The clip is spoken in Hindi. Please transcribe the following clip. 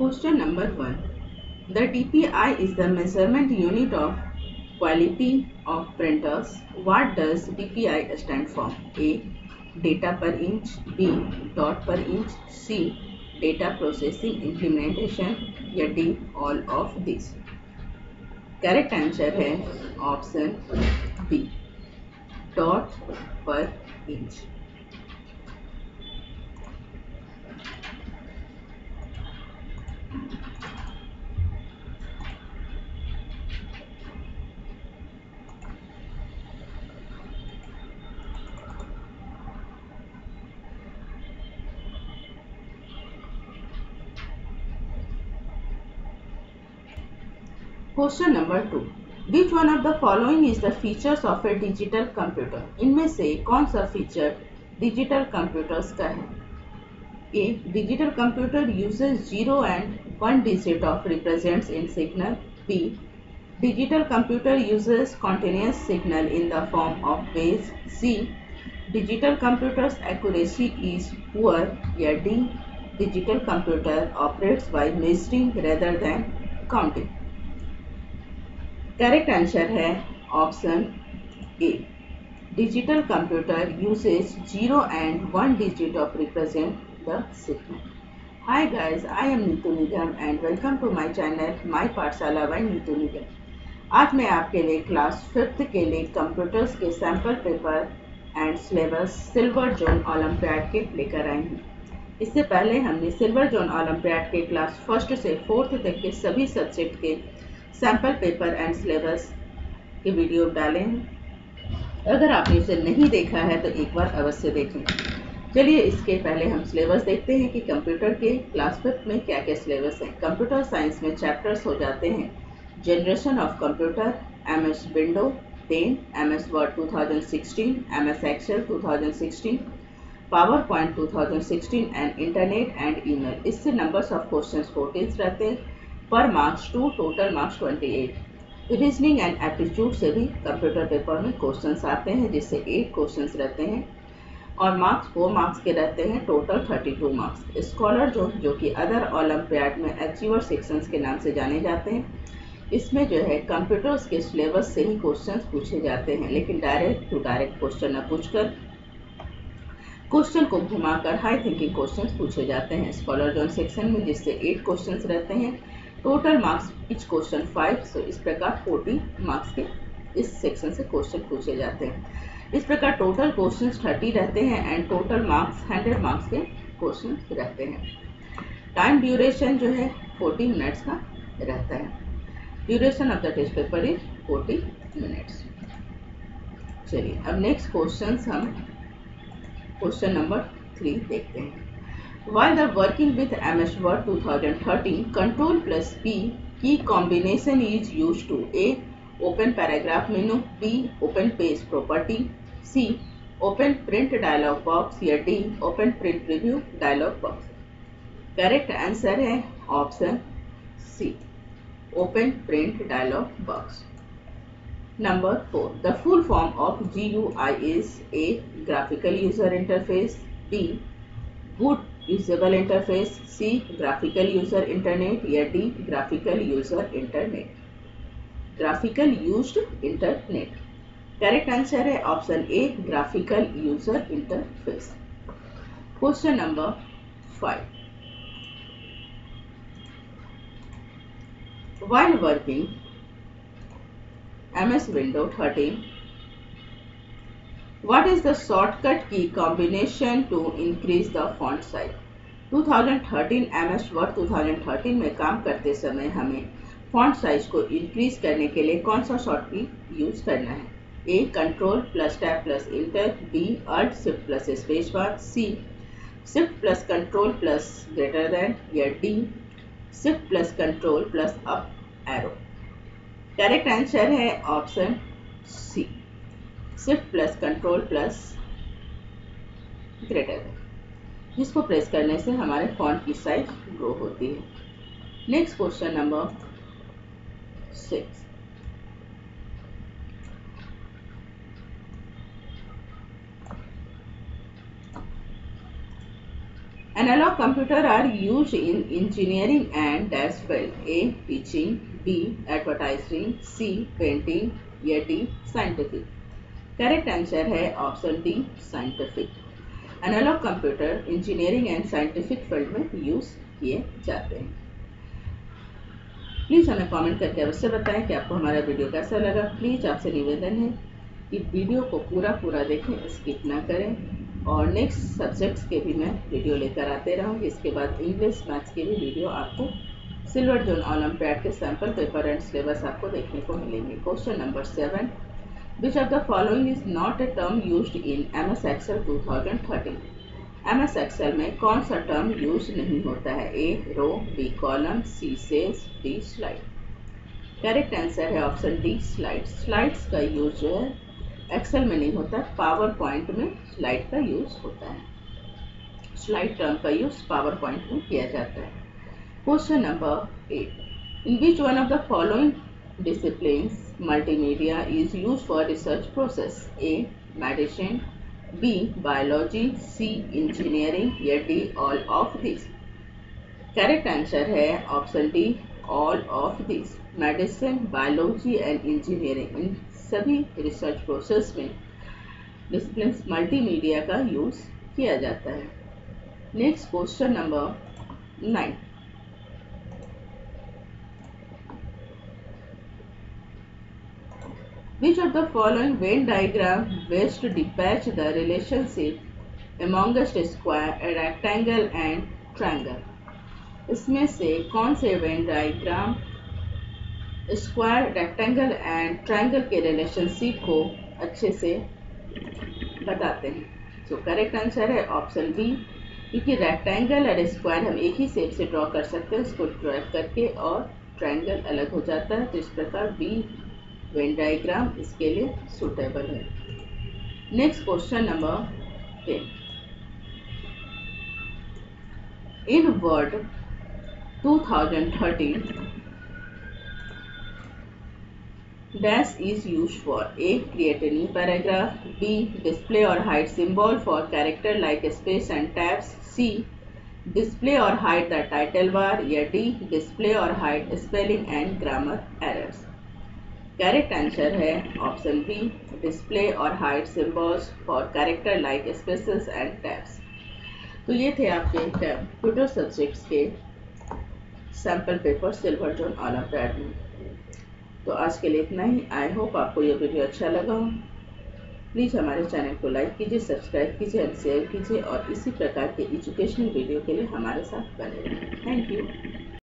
Question number one the D P I is the measurement unit of quality of printers what does D P I stand for A data per inch B dot per inch C data processing implementation या D all of this correct answer है option B dot per inch question number two which one of the following is the features of a digital computer इनमें से कौन सा फीचर डिजिटल कंप्यूटर्स का है A digital computer uses zero and one digit of represents in signal B digital computer uses continuous signal in the form of base C digital computers accuracy is poor या D digital computer operates by measuring rather than counting Correct answer है option A digital computer uses zero and one digit of represent the signal hi guys I am Neetu Nigam and welcome to my channel my Pathshala by Neetu Nigam आज मैं आपके लिए क्लास फिफ्थ के लिए कंप्यूटर्स के sample paper and syllabus Silver Zone Olympiad के लेकर आई हूँ। इससे पहले हमने सिल्वर जोन ओलंपियाड के क्लास फ़र्स्ट से फोर्थ तक के सभी सब्जेक्ट के सैंपल पेपर एंड सिलेबस के वीडियो डाले। अगर आपने उसे नहीं देखा है तो एक बार अवश्य देखें। चलिए, इसके पहले हम सिलेबस देखते हैं कि कंप्यूटर के क्लास फिफ्थ में क्या क्या सिलेबस हैं। कंप्यूटर साइंस में चैप्टर्स हो जाते हैं। Generation of computer M S window ten M S Word two thousand sixteen M S Excel two thousand sixteen PowerPoint two thousand sixteen and internet and email इससे नंबर्स ऑफ़ क्वेश्चन फोर्टीन रहते हैं। पर marks two, total marks twenty eight. Reasoning and aptitude से भी कंप्यूटर पेपर में क्वेश्चन आते हैं, जिससे एट क्वेश्चन रहते हैं। और मार्क्स फोर मार्क्स के रहते हैं total thirty two marks scholar जो जो कि अदर ओलंपियाड में अचीवर सेक्शंस के नाम से जाने जाते हैं, इसमें जो है कंप्यूटर्स के सिलेबस से ही क्वेश्चंस पूछे जाते हैं, लेकिन डायरेक्ट टू डायरेक्ट क्वेश्चन न पूछकर। क्वेश्चन को घुमाकर हाई थिंकिंग क्वेश्चन पूछे जाते हैं स्कॉलर जोन सेक्शन में जिससे एट क्वेश्चन रहते हैं total marks each question five so इस प्रकार फोर्टी मार्क्स के इस सेक्शन से क्वेश्चन पूछे जाते हैं। इस प्रकार टोटल क्वेश्चन थर्टी रहते हैं and total marks hundred marks के क्वेश्चन रहते हैं। टाइम ड्यूरेशन जो है फोर्टी मिनट्स का रहता है। Duration of the test paper is forty minutes चलिए, अब नेक्स्ट क्वेश्चन हम क्वेश्चन नंबर थ्री देखते हैं। While the working with MS Word 2013, Control plus P key combination is used to A. Open paragraph menu B. Open page property C. Open print dialog box D. Open print preview dialog box. Correct answer है option C. Open print dialog box. Number 4. The full form of GUI is A. Graphical user interface B. Good usable interface C graphical user internet या D graphical user internet graphical used internet correct answer है option A graphical user interface question number five while working MS Window 13 What is the shortcut key combination to increase the font size? 2013 MS Word 2013 में काम करते समय हमें फॉन्ट साइज़ को इंक्रीज करने के लिए कौन सा शॉर्ट की यूज़ करना है? A control plus tab plus enter B alt shift plus space bar C shift plus control plus greater than या D shift plus control plus up arrow correct answer है option C shift plus control plus greater जिसको प्रेस करने से हमारे फ़ोन की साइज़ ग्रो होती है। Next question number six analog computer are use in engineering and dash field A teaching B advertising C painting या डी साइंटिफिक करेक्ट आंसर है option D scientific analog computer engineering and scientific field में यूज़ किए जाते हैं। प्लीज़ हमें कमेंट करके अवश्य बताएँ कि आपको हमारा वीडियो कैसा लगा। प्लीज़ आपसे निवेदन है कि वीडियो को पूरा पूरा देखें स्किप ना करें। और नेक्स्ट सब्जेक्ट्स के भी मैं वीडियो लेकर आते रहूँगी इसके बाद इंग्लिश मैथ्स के भी वीडियो आपको सिल्वर जोन ओलम्पियाड के सैंपल पेपर एंड सिलेबस आपको देखने को मिलेंगे। Question number seven is not a term use in M S Excel two thousand thirteen M S Excel में कौन सा टर्म यूज़ नहीं होता है? A row B column C cells D slide correct answer है ऑप्शन डी स्लाइड स्लाइड्स का यूज़ जो है एक्सेल में नहीं होता पावर पॉइंट में स्लाइड का यूज़ होता है. स्लाइड टर्म का यूज़ पावर पॉइंट में किया जाता है. Question number eight in which one of the following disciplines, multimedia is used for research process. A, medicine. B biology C engineering या D all of this correct answer है option D all of this medicine biology and engineering इन सभी रिसर्च प्रोसेस में डिसिप्लिन मल्टीमीडिया का यूज़ किया जाता है। Next question number nine Which of the following Venn diagram best depicts the relationship amongst a square, a rectangle and triangle? इसमें से कौन से Venn diagram square rectangle and triangle के रिलेशनशिप को अच्छे से बताते हैं सो करेक्ट आंसर है ऑप्शन बी क्योंकि रेक्टेंगल और स्क्वायर हम एक ही शेप से ड्रॉ कर सकते हैं उसको ड्रॉ करके और ट्रायंगल अलग हो जाता है तो इस प्रकार बी वेन डायग्राम इसके लिए सुटेबल है। Next question number ten in Word 2013 dash is use for A create a paragraph B display or hide symbol for character like space and tabs C display or hide the title bar या D display or hide spelling and grammar errors correct answer है option B display or hide symbols for character like spaces and tabs तो ये थे आपके कंप्यूटर सब्जेक्ट्स के sample paper Silver Zone Olympiad में तो आज के लिए इतना ही. आई होप आपको ये वीडियो अच्छा लगा हो. प्लीज़ हमारे चैनल को लाइक कीजिए सब्सक्राइब कीजिए एंड शेयर कीजिए और इसी प्रकार के एजुकेशनल वीडियो के लिए हमारे साथ बने रहें थैंक यू